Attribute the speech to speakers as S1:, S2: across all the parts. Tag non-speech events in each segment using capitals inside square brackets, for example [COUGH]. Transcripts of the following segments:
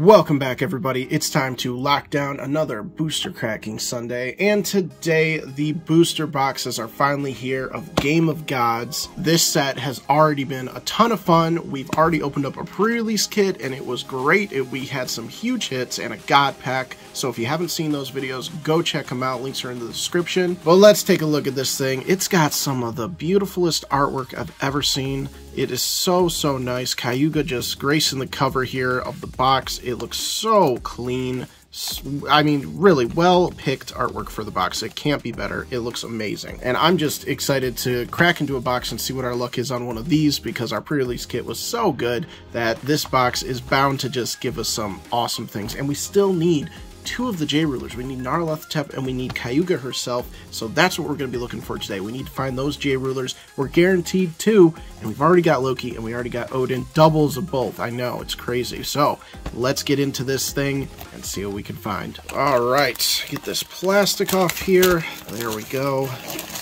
S1: Welcome back everybody, it's time to lock down another booster cracking Sunday, and today the booster boxes are finally here of Game of Gods. This set has already been a ton of fun, we've already opened up a pre-release kit and it was great, it, we had some huge hits and a God pack, so if you haven't seen those videos, go check them out, links are in the description. But let's take a look at this thing, it's got some of the beautifulest artwork I've ever seen. It is so, so nice. Kaguya just gracing the cover here of the box. It looks so clean. I mean, really well picked artwork for the box. It can't be better. It looks amazing. And I'm just excited to crack into a box and see what our luck is on one of these because our pre-release kit was so good that this box is bound to just give us some awesome things. And we still need two of the J rulers. We need Nyarlathotep and we need Kaguya herself. So that's what we're going to be looking for today. We need to find those J rulers. We're guaranteed two, and we've already got Loki and we already got Odin. Doubles of both. I know, it's crazy. So let's get into this thing and see what we can find. All right, get this plastic off here. There we go.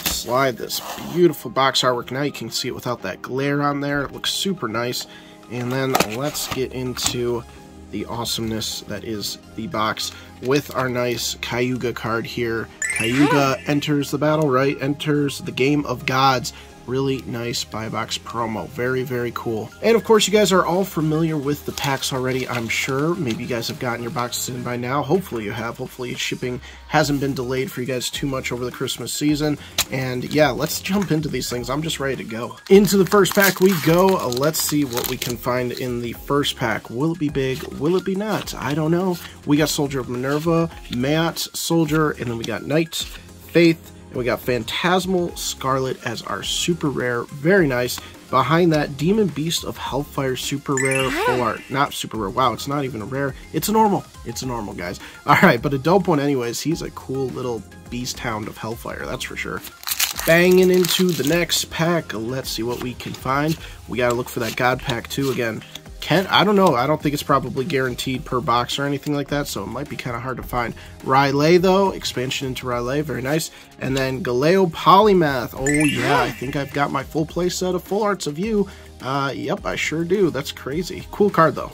S1: Slide this beautiful box artwork. Now you can see it without that glare on there. It looks super nice. And then let's get into the awesomeness that is the box with our nice Kaguya card here. Kaguya enters the battle, right? Enters the game of gods really nice buy box promo. Very, very cool. And of course, you guys are all familiar with the packs already, I'm sure. Maybe you guys have gotten your boxes in by now. Hopefully you have. Hopefully shipping hasn't been delayed for you guys too much over the Christmas season. And yeah, let's jump into these things. I'm just ready to go. Into the first pack we go. Let's see what we can find in the first pack. Will it be big? Will it be not? I don't know. We got Soldier of Minerva, Matt, Soldier, and then we got Knight, Faith, and we got Phantasmal Scarlet as our super rare. Very nice. Behind that, Demon Beast of Hellfire super rare ah. full art. Not super rare. Wow, it's not even a rare. It's a normal. It's a normal, guys. [LAUGHS] Alright, but a dope one anyways. He's a cool little beast hound of Hellfire, that's for sure. Banging into the next pack. Let's see what we can find. We gotta look for that God pack too again. Can I don't know. I don't think it's probably guaranteed per box or anything like that, so it might be kind of hard to find. R'lyeh, though, expansion into R'lyeh, very nice. And then Galeo Polymath. Oh, yeah, I think I've got my full play set of full arts of you. Uh, yep, I sure do. That's crazy. Cool card, though.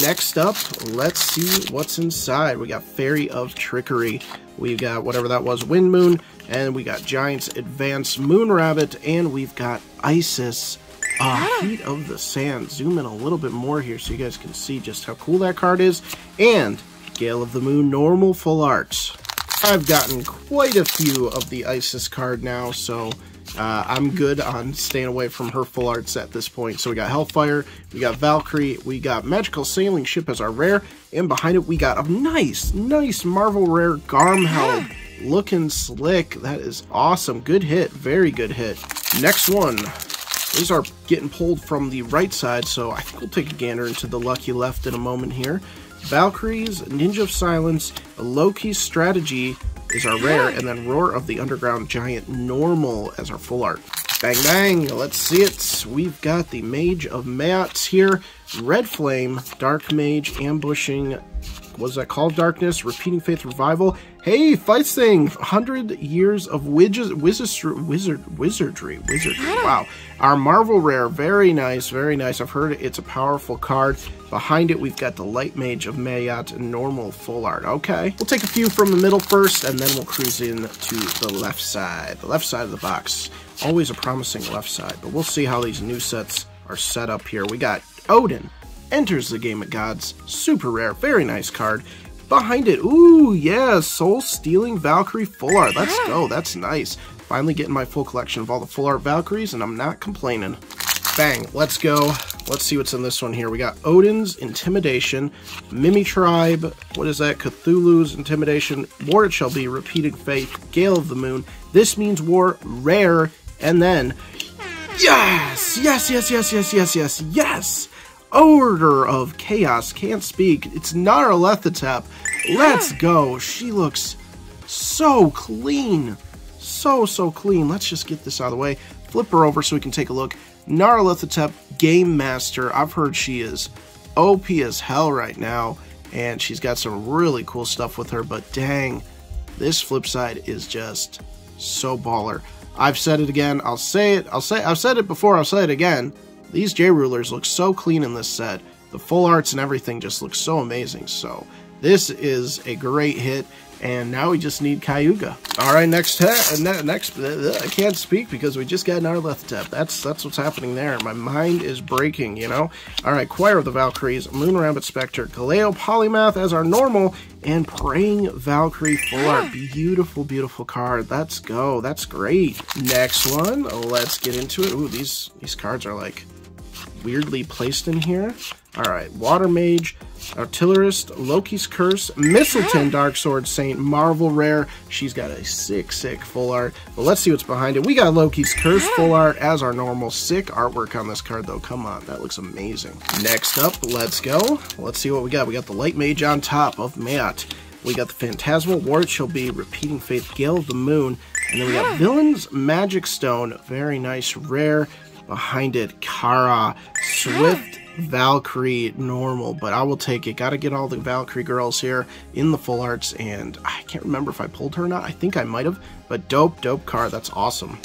S1: Next up, let's see what's inside. We got Fairy of Trickery. We've got whatever that was, Wind Moon. And we got Giants Advance Moon Rabbit. And we've got Isis uh, Heat of the Sand. Zoom in a little bit more here so you guys can see just how cool that card is. And Gale of the Moon Normal Full Arts. I've gotten quite a few of the Isis card now, so uh, I'm good on staying away from her full arts at this point. So we got Hellfire, we got Valkyrie, we got Magical Sailing Ship as our rare, and behind it we got a nice, nice Marvel rare Garmheld. Looking slick. That is awesome. Good hit. Very good hit. Next one. These are getting pulled from the right side, so I think we'll take a gander into the lucky left in a moment here. Valkyries, Ninja of Silence, Loki's Strategy is our rare, and then Roar of the Underground Giant normal as our full art. Bang bang, let's see it. We've got the Mage of Mats here, Red Flame, Dark Mage, Ambushing, was that Call of Darkness, Repeating Faith Revival. Hey, Fights Thing, 100 Years of Wizard, wizard, wizard, Wizardry, Wizardry, wow. Our Marvel Rare, very nice, very nice. I've heard it's a powerful card. Behind it, we've got the Light Mage of Maat normal full art. Okay, we'll take a few from the middle first, and then we'll cruise in to the left side. The left side of the box. Always a promising left side, but we'll see how these new sets are set up here. We got Odin, enters the Game of Gods. Super rare, very nice card. Behind it, ooh, yeah, Soul Stealing Valkyrie Full Art. Let's go, ah. that's nice. Finally getting my full collection of all the Full Art Valkyries, and I'm not complaining. Bang, let's go. Let's see what's in this one here. We got Odin's Intimidation, Mimi Tribe, what is that? Cthulhu's Intimidation, War It Shall Be, Repeated Faith, Gale of the Moon. This means war, rare, and then... Yes! Yes, yes, yes, yes, yes, yes, yes! Order of Chaos. Can't speak. It's Nyarlathotep. Let's [GASPS] go. She looks so clean. So, so clean. Let's just get this out of the way. Flip her over so we can take a look. Nyarlathotep, Game Master. I've heard she is OP as hell right now. And she's got some really cool stuff with her. But dang, this flip side is just so baller. I've said it again. I'll say it. I'll say I've said it before. I'll say it again. These J-Rulers look so clean in this set. the full arts and everything just looks so amazing. So this is a great hit. And now we just need Kaguya. All right, next next uh, uh, I can't speak because we just got Nyarlathotep. That's that's what's happening there. My mind is breaking, you know. All right, Choir of the Valkyries, Moon Rabbit Spectre, Galeo Polymath as our normal, and Praying Valkyrie full art. Beautiful, beautiful card. Let's go. That's great. Next one. Let's get into it. Ooh, these these cards are like weirdly placed in here. All right, Water Mage, Artillerist, Loki's Curse, Mistletoe, Dark Sword Saint, Marvel Rare. She's got a sick, sick full art. But let's see what's behind it. We got Loki's Curse full art as our normal. Sick artwork on this card, though. Come on, that looks amazing. Next up, let's go. Let's see what we got. We got the Light Mage on top of Maat. We got the Phantasmal Ward. She'll be Repeating Faith, Gale of the Moon. And then we got Villain's Magic Stone. Very nice, rare. Behind it, Kara, Swift, Valkyrie normal, but I will take it. Got to get all the Valkyrie girls here in the full arts, and I can't remember if I pulled her or not. I think I might have, but dope, dope car. That's awesome.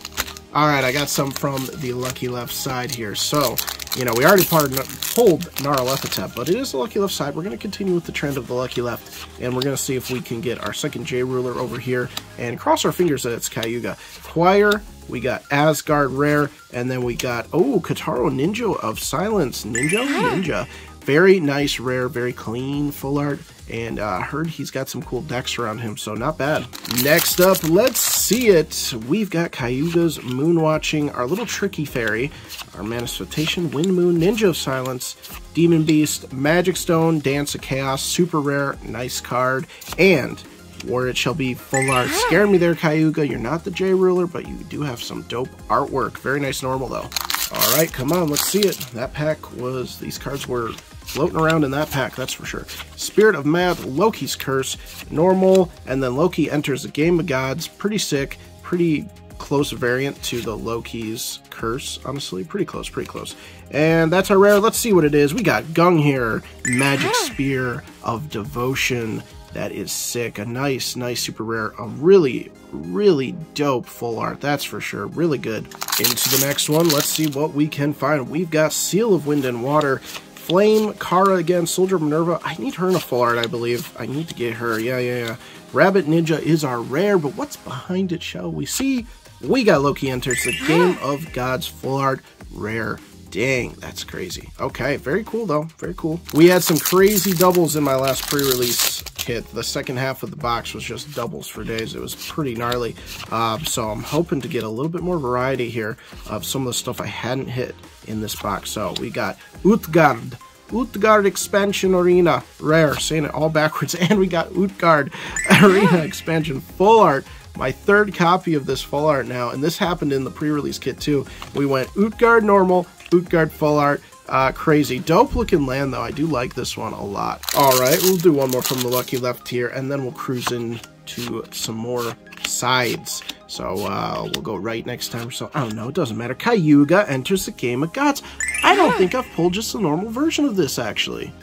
S1: All right, I got some from the lucky left side here. So, you know, we already pulled Nyarlathotep, but it is the lucky left side. We're going to continue with the trend of the lucky left, and we're going to see if we can get our second J ruler over here and cross our fingers that it's Kaguya. Choir, we got Asgard Rare, and then we got, oh, Kotaro Ninja of Silence. Ninja? Ninja. Very nice, rare, very clean full art, and I uh, heard he's got some cool decks around him, so not bad. Next up, let's see it. We've got Kaguya's Moonwatching, our little tricky fairy, our Manifestation, Wind Moon, Ninja of Silence, Demon Beast, Magic Stone, Dance of Chaos, super rare, nice card, and War it shall be full art. Scared me there, Kaguya. You're not the J ruler, but you do have some dope artwork. Very nice normal, though. All right, come on, let's see it. That pack was, these cards were floating around in that pack, that's for sure. Spirit of Math, Loki's Curse, normal, and then Loki enters the Game of Gods. Pretty sick, pretty close variant to the Loki's Curse, honestly. Pretty close, pretty close. And that's our rare. Let's see what it is. We got Gung here, Magic [GASPS] Spear of Devotion, that is sick. A nice, nice super rare. A really, really dope full art. That's for sure. Really good. Into the next one. Let's see what we can find. We've got Seal of Wind and Water. Flame, Kara again, Soldier Minerva. I need her in a full art, I believe. I need to get her. Yeah, yeah, yeah. Rabbit Ninja is our rare, but what's behind it, shall we see? We got Loki enters the [GASPS] Game of Gods full art rare. Dang, that's crazy. Okay, very cool though. Very cool. We had some crazy doubles in my last pre-release kit. The second half of the box was just doubles for days. It was pretty gnarly. Uh, so I'm hoping to get a little bit more variety here of some of the stuff I hadn't hit in this box. So we got Utgard. Utgard Expansion Arena, rare, saying it all [LAUGHS] backwards, and we got Utgard [LAUGHS] Arena Expansion Full Art, my third copy of this full art now, and this happened in the pre-release kit too. We went Utgard normal, Utgard full art. Uh, crazy. Dope looking land, though. I do like this one a lot. All right, we'll do one more from the lucky left here, and then we'll cruise in to some more sides. So uh, we'll go right next time so. I don't know. It doesn't matter. Kaguya enters the Game of Gods. I don't think I've pulled just the normal version of this, actually.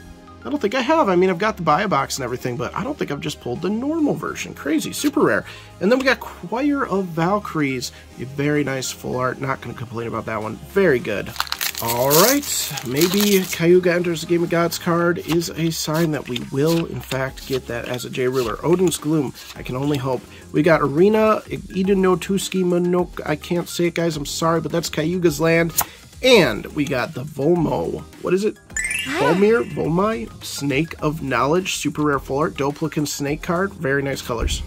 S1: I don't think I have. I mean, I've got the buy box and everything, but I don't think I've just pulled the normal version. Crazy, super rare. And then we got Choir of Valkyries, a very nice full art. Not going to complain about that one. Very good. Alright, maybe Kaguya enters the Game of Gods card is a sign that we will, in fact, get that as a J Ruler. Odin's Gloom, I can only hope. We got Arena, Idenotuski Monok, I can't say it, guys, I'm sorry, but that's Kaguya's land. And we got the Volmo, what is it? Volmir, Volmai, Snake of Knowledge, super rare full art, dope snake card, very nice colors.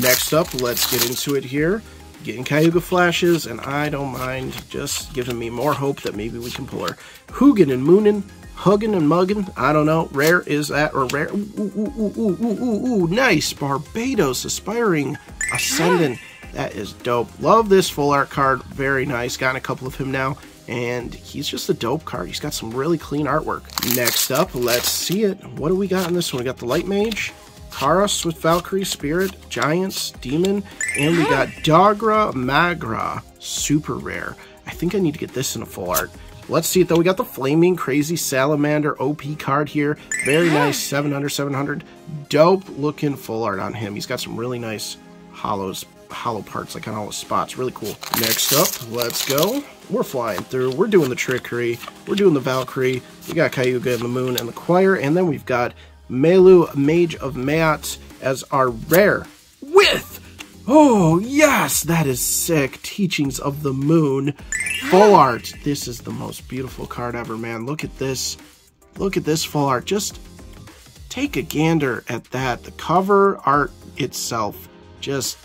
S1: Next up, let's get into it here getting Kaguya flashes, and I don't mind just giving me more hope that maybe we can pull her. Hugin and Moonin, Huggin and Muggin, I don't know. Rare is that, or rare. Ooh, ooh, ooh, ooh, ooh, ooh, ooh, nice. Barbados, Aspiring Ascendant. That is dope. Love this full art card. Very nice. Gotten a couple of him now. And he's just a dope card. He's got some really clean artwork. Next up, let's see it. What do we got in this one? We got the Light Mage. Karos with Valkyrie, Spirit, Giants, Demon, and we got Dagra Magra, super rare. I think I need to get this in a full art. Let's see it though. We got the Flaming Crazy Salamander OP card here. Very nice, 700, 700. Dope looking full art on him. He's got some really nice hollows, hollow parts, like on all the spots. Really cool. Next up, let's go. we're flying through. We're doing the trickery. We're doing the Valkyrie. We got Kaguya and the Moon and the Choir, and then we've got Melu, Mage of Maat, as our rare with. Oh, yes, that is sick. Teachings of the Moon. Full [GASPS] art. This is the most beautiful card ever, man. Look at this. Look at this full art. Just take a gander at that. The cover art itself, just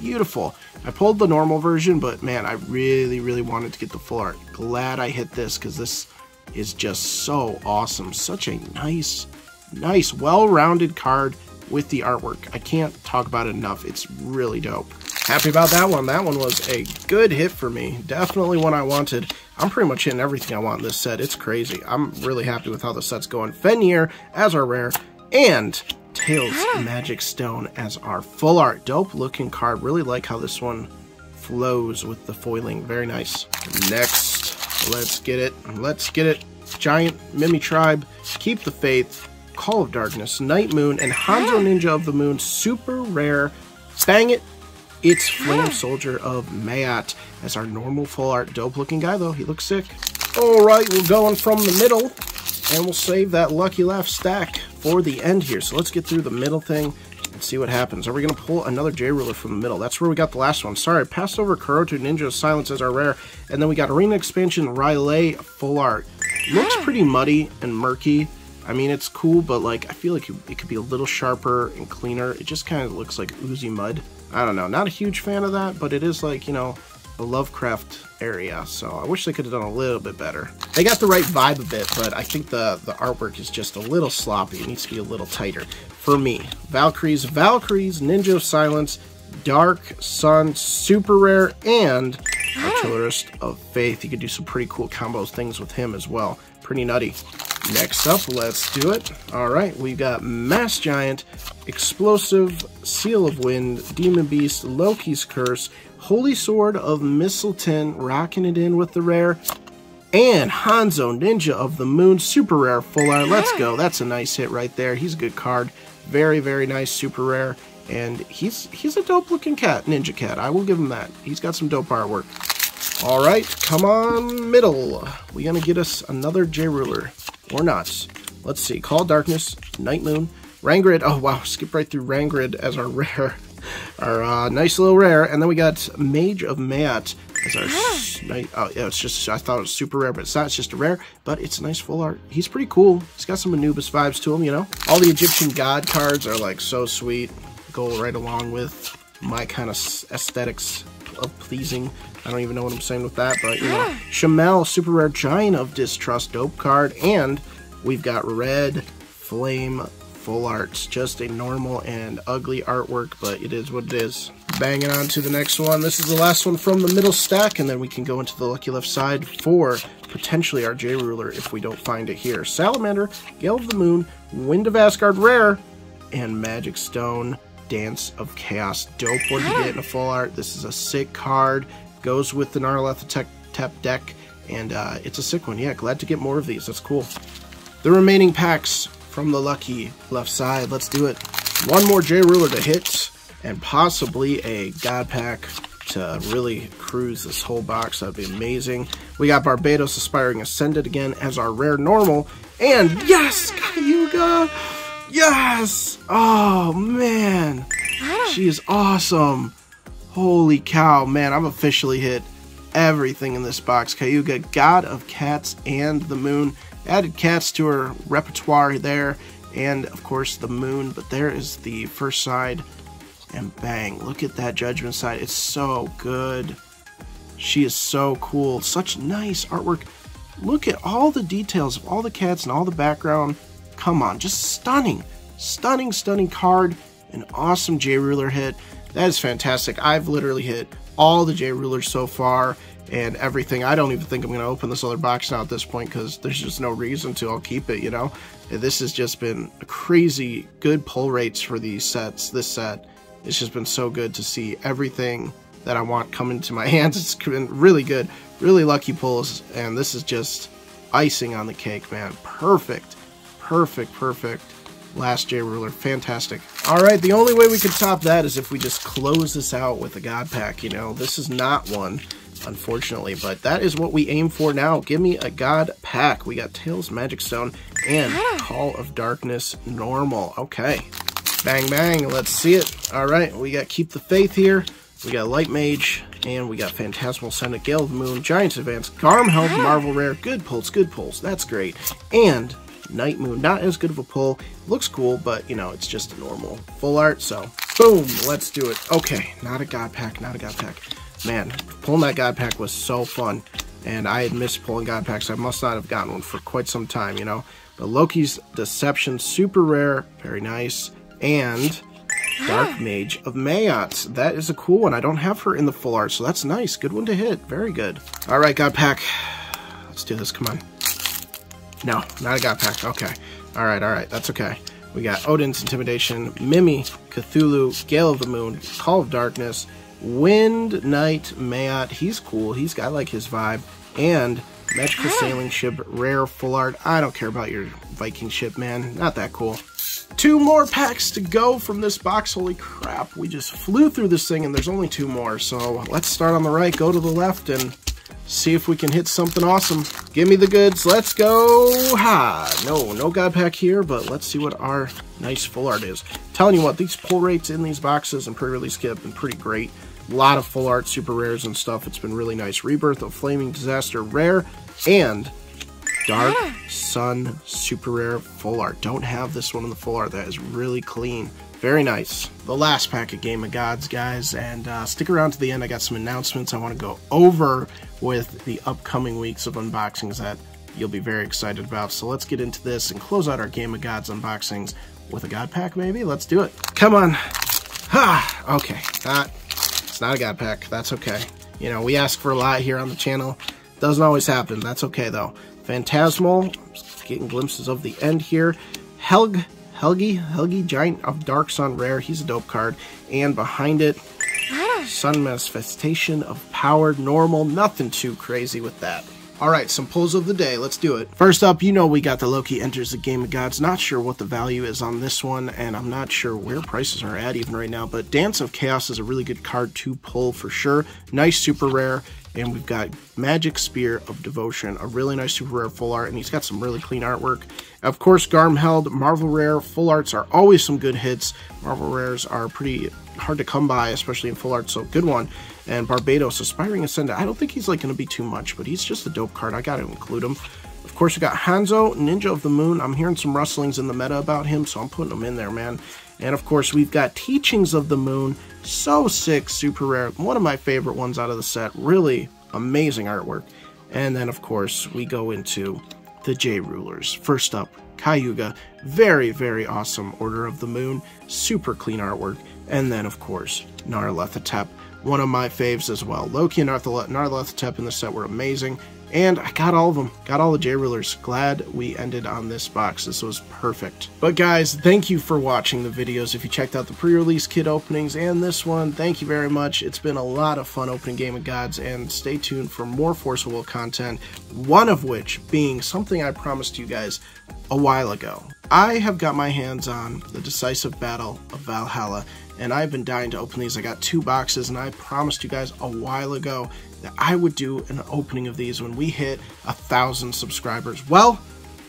S1: beautiful. I pulled the normal version, but man, I really, really wanted to get the full art. Glad I hit this because this is just so awesome. Such a nice, nice, well-rounded card with the artwork. I can't talk about it enough. It's really dope. Happy about that one. That one was a good hit for me. Definitely one I wanted. I'm pretty much hitting everything I want in this set. It's crazy. I'm really happy with how the set's going. Fenrir as our rare, and Tails ah. Magic Stone as our full art. Dope looking card. Really like how this one flows with the foiling. Very nice. Next, let's get it. Let's get it. Giant Mimi Tribe. Keep the Faith. Call of Darkness, Night Moon, and Hanzo Ninja of the Moon. Super rare. Bang it. It's Flame Soldier of Maat. as our normal full art. Dope looking guy though. He looks sick. Alright, we're going from the middle. And we'll save that Lucky Laugh stack for the end here. So let's get through the middle thing and see what happens. Are we going to pull another J-Ruler from the middle? That's where we got the last one. Sorry, I passed over Kuroto Ninja Silence as our rare. And then we got Arena Expansion R'lyeh Full Art. Looks pretty muddy and murky. I mean, it's cool, but like I feel like it could be a little sharper and cleaner. It just kind of looks like oozy mud. I don't know. Not a huge fan of that, but it is like, you know, a Lovecraft area, so I wish they could have done a little bit better. They got the right vibe a bit, but I think the, the artwork is just a little sloppy. It needs to be a little tighter. For me, Valkyries, Valkyries, Ninja of Silence, Dark Sun, Super Rare, and Artillerist of Faith. You could do some pretty cool combos things with him as well. Pretty nutty. Next up, let's do it. Alright, we've got Mass Giant, Explosive, Seal of Wind, Demon Beast, Loki's Curse, Holy Sword of Mistletoe, rocking it in with the rare, and Hanzo, Ninja of the Moon, super rare, full art. Let's go. That's a nice hit right there. He's a good card. Very, very nice, super rare. And he's he's a dope looking cat, Ninja Cat. I will give him that. He's got some dope artwork. All right, come on, middle. We gonna get us another J Ruler or not? Let's see. Call Darkness, Night Moon, Rangrid. Oh wow, [LAUGHS] skip right through Rangrid as our [LAUGHS] rare our uh, nice little rare, and then we got Mage of Maat as our nice. Oh yeah, it's just I thought it was super rare, but it's not. It's just a rare, but it's a nice full art. He's pretty cool. He's got some Anubis vibes to him, you know. All the Egyptian god cards are like so sweet. Go right along with my kind of aesthetics of pleasing. I don't even know what I'm saying with that, but you know, Shamel, super rare giant of distrust, dope card, and we've got red flame full arts. Just a normal and ugly artwork, but it is what it is. Banging on to the next one. This is the last one from the middle stack, and then we can go into the lucky left side for potentially our J-Ruler if we don't find it here. Salamander, Gale of the Moon, Wind of Asgard Rare, and Magic Stone, Dance of Chaos. Dope one to get in a full art. This is a sick card. Goes with the Nyarlathotep deck, and uh, it's a sick one. Yeah, glad to get more of these. That's cool. The remaining packs from the lucky left side. Let's do it. One more J-Ruler to hit, and possibly a God Pack to really cruise this whole box. That'd be amazing. We got Barbados Aspiring Ascended again as our rare normal. And yes, Kaguya! Yes! Oh, man. She is awesome. Holy cow, man, I'm officially hit everything in this box. Kaguya, God of Cats and the Moon added cats to her repertoire there, and of course the moon. But there is the first side, and bang! Look at that judgment side. It's so good. She is so cool. Such nice artwork. Look at all the details of all the cats and all the background. Come on, just stunning. Stunning, stunning card. An awesome J-Ruler hit. That is fantastic. I've literally hit all the J-Rulers so far and everything. I don't even think I'm going to open this other box now at this point because there's just no reason to. I'll keep it, you know? This has just been crazy good pull rates for these sets, this set. It's just been so good to see everything that I want come into my [LAUGHS] hands. It's been really good, really lucky pulls, and this is just icing on the cake, man. Perfect, perfect, perfect. Last J Ruler, fantastic. All right, the only way we can top that is if we just close this out with a God Pack, you know? This is not one unfortunately. But that is what we aim for now. Give me a God pack. We got Tails Magic Stone and Call of Darkness Normal. Okay. Bang, bang. Let's see it. All right, we got Keep the Faith here. We got Light Mage, and we got Phantasmal Senate, Gale of the Moon, Giant's Advance, Garmheld, Marvel Rare, good pulls, good pulls, that's great. And Night Moon, not as good of a pull, looks cool, but, you know, it's just a normal full art, so boom, let's do it. Okay, not a God Pack, not a God Pack. Man, pulling that God Pack was so fun, and I had missed pulling God Packs. I must not have gotten one for quite some time, you know. But Loki's Deception, super rare, very nice, and Dark [GASPS] Mage of Maat. That is a cool one. I don't have her in the full art, so that's nice. Good one to hit. Very good. All right, God Pack. Let's do this. Come on. No, not a God Pack. Okay. All right, all right. That's okay. We got Odin's Intimidation, Mimi, Cthulhu, Gale of the Moon, Call of Darkness, Wind Knight Maat. He's cool. He's got like his vibe. And Magical Sailing Ship, Rare Full Art. I don't care about your Viking ship, man. Not that cool. Two more packs to go from this box. Holy crap, we just flew through this thing and there's only two more. So let's start on the right, go to the left, and see if we can hit something awesome. Give me the goods. Let's go. Ha! No, no God Pack here, but let's see what our nice full art is. Telling you what, these pull rates in these boxes and pre-release kit have been pretty great. A lot of full art, super rares and stuff. It's been really nice. Rebirth of Flaming Disaster rare and Dark ah. Sun Super Rare Full Art. Don't have this one in the full art. That is really clean. Very nice. The last pack of Game of Gods, guys, and uh, stick around to the end. I got some announcements I want to go over with the upcoming weeks of unboxings that you'll be very excited about. So let's get into this and close out our Game of Gods unboxings with a God pack, maybe? Let's do it. Come on. Ha! Okay. Not, it's not a God pack. That's okay. You know, we ask for a lot here on the channel. Doesn't always happen. That's okay, though. Phantasmal, getting glimpses of the end here. Helg, Helgi, Helgi, Giant of Dark Sun Rare, he's a dope card. And behind it, Sun Manifestation of Power, normal, nothing too crazy with that. Alright, some pulls of the day, let's do it. First up, you know we got the Loki Enters the Game of Gods. Not sure what the value is on this one, and I'm not sure where prices are at even right now, but Dance of Chaos is a really good card to pull for sure. Nice super rare, and we've got Magic Spear of Devotion, a really nice super rare full art, and he's got some really clean artwork. Of course, Garmheld, Marvel Rare, full arts are always some good hits. Marvel Rares are pretty hard to come by, especially in full art, so good one. And Barbados, Aspiring Ascendant, I don't think he's like going to be too much, but he's just a dope card. I got to include him. Of course, we got Hanzo, Ninja of the Moon. I'm hearing some rustlings in the meta about him, so I'm putting him in there, man. And of course, we've got Teachings of the Moon. So sick, super rare. One of my favorite ones out of the set. Really amazing artwork. And then, of course, we go into the J Rulers. First up, Kaguya. Very, very awesome Order of the Moon. Super clean artwork. And then, of course, Nyarlathotep. One of my faves as well. Loki and Nyarlathotep in the set were amazing. And I got all of them. Got all the J-Rulers. Glad we ended on this box. This was perfect. But guys, thank you for watching the videos. If you checked out the pre-release kit openings and this one, thank you very much. It's been a lot of fun opening Game of Gods, and stay tuned for more Force of Will content, one of which being something I promised you guys a while ago. I have got my hands on the Decisive Battle of Valhalla, and I've been dying to open these. I got two boxes, and I promised you guys a while ago that I would do an opening of these when we hit a thousand subscribers. Well,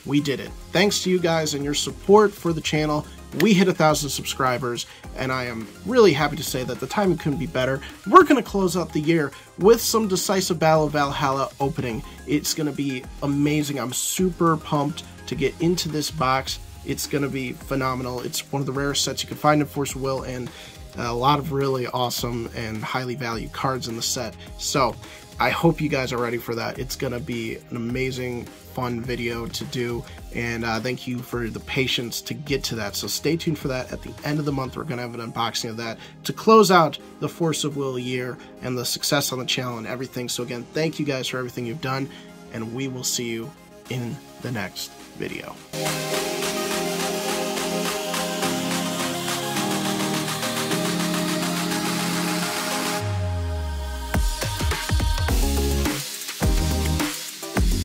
S1: we did it. Thanks to you guys and your support for the channel, we hit a thousand subscribers, and I am really happy to say that the timing couldn't be better. We're going to close out the year with some Decisive Battle of Valhalla opening. It's going to be amazing. I'm super pumped to get into this box. It's going to be phenomenal. It's one of the rarest sets you can find in Force of Will, and a lot of really awesome and highly valued cards in the set. So I hope you guys are ready for that. It's going to be an amazing, fun video to do, and uh, thank you for the patience to get to that. So stay tuned for that. At the end of the month, we're going to have an unboxing of that to close out the Force of Will year and the success on the channel and everything. So again, thank you guys for everything you've done, and we will see you in the next video.